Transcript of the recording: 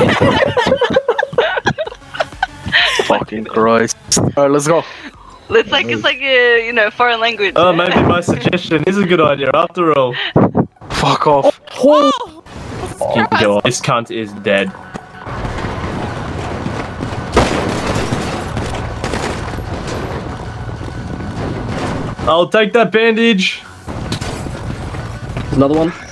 Fucking Christ. Alright, let's go. It's like it's like a you know foreign language. Oh, maybe my suggestion is a good idea after all. Fuck off. Oh! oh This cunt is dead. I'll take that bandage. Another one.